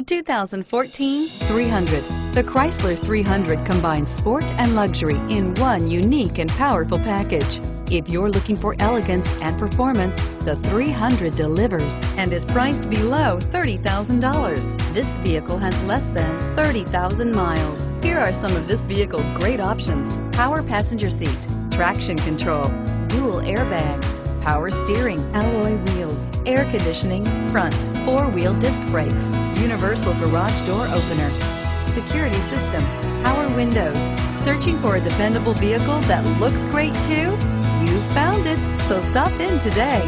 2014 300. The Chrysler 300 combines sport and luxury in one unique and powerful package. If you're looking for elegance and performance, the 300 delivers and is priced below $30,000. This vehicle has less than 30,000 miles. Here are some of this vehicle's great options. Power passenger seat, traction control, dual airbags, power steering, alloy wheels, air conditioning, front, four-wheel disc brakes, universal garage door opener, security system, power windows. Searching for a dependable vehicle that looks great too? You found it, so stop in today.